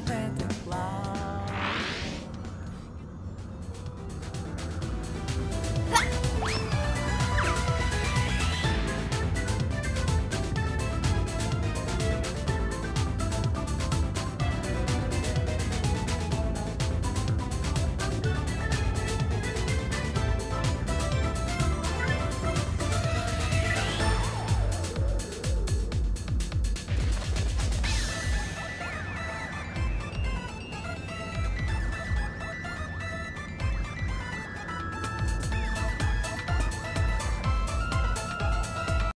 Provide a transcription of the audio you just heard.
tête.